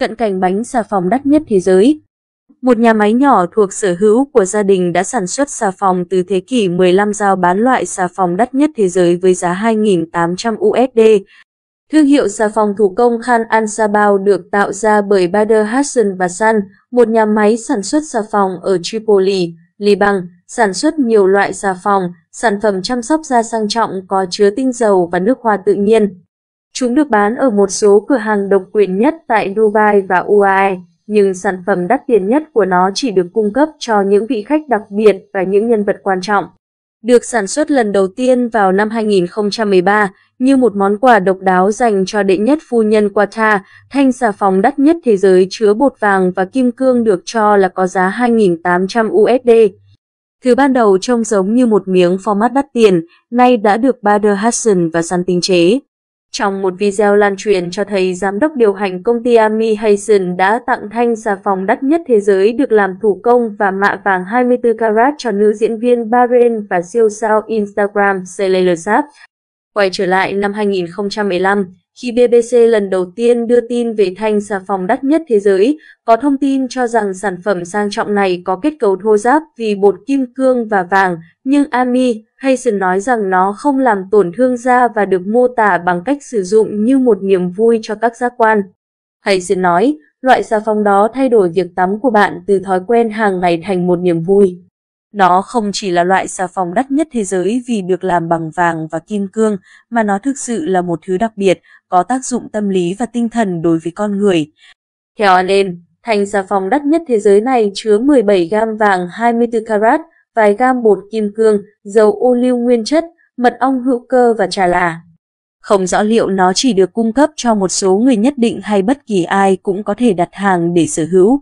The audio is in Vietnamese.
cận cảnh bánh xà phòng đắt nhất thế giới. Một nhà máy nhỏ thuộc sở hữu của gia đình đã sản xuất xà phòng từ thế kỷ 15 giao bán loại xà phòng đắt nhất thế giới với giá 2.800 USD. Thương hiệu xà phòng thủ công Khan An Sabao được tạo ra bởi Bader Hassan và San, một nhà máy sản xuất xà phòng ở Tripoli, Liban, sản xuất nhiều loại xà phòng, sản phẩm chăm sóc da sang trọng có chứa tinh dầu và nước hoa tự nhiên. Chúng được bán ở một số cửa hàng độc quyền nhất tại Dubai và UAE, nhưng sản phẩm đắt tiền nhất của nó chỉ được cung cấp cho những vị khách đặc biệt và những nhân vật quan trọng. Được sản xuất lần đầu tiên vào năm 2013 như một món quà độc đáo dành cho đệ nhất phu nhân Qatar, thanh xà phòng đắt nhất thế giới chứa bột vàng và kim cương được cho là có giá 2.800 USD. Thứ ban đầu trông giống như một miếng format đắt tiền, nay đã được Bader Hassan và Sun tinh chế. Trong một video lan truyền cho thấy giám đốc điều hành công ty Ami Hayson đã tặng thanh xà phòng đắt nhất thế giới được làm thủ công và mạ vàng 24 carat cho nữ diễn viên Bahrain và siêu sao Instagram Selena Quay trở lại năm 2015, khi BBC lần đầu tiên đưa tin về thanh xà phòng đắt nhất thế giới, có thông tin cho rằng sản phẩm sang trọng này có kết cấu thô giáp vì bột kim cương và vàng, nhưng Ami Hayson nói rằng nó không làm tổn thương da và được mô tả bằng cách sử dụng như một niềm vui cho các giác quan. Hayson nói, loại xà phòng đó thay đổi việc tắm của bạn từ thói quen hàng ngày thành một niềm vui. Nó không chỉ là loại xà phòng đắt nhất thế giới vì được làm bằng vàng và kim cương, mà nó thực sự là một thứ đặc biệt, có tác dụng tâm lý và tinh thần đối với con người. Theo Allen, thành xà phòng đắt nhất thế giới này chứa 17 gam vàng 24 carat, vài gam bột kim cương, dầu ô liu nguyên chất, mật ong hữu cơ và trà là. Không rõ liệu nó chỉ được cung cấp cho một số người nhất định hay bất kỳ ai cũng có thể đặt hàng để sở hữu.